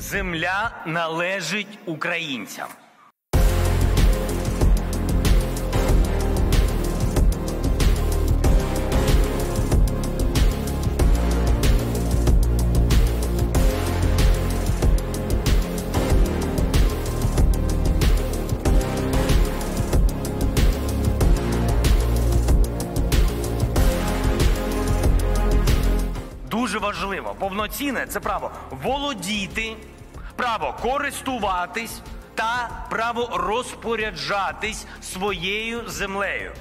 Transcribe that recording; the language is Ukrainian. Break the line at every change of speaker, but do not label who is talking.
Земля належить українцям. Дуже важливо, повноцінне це право володіти, право користуватись та право розпоряджатись своєю землею.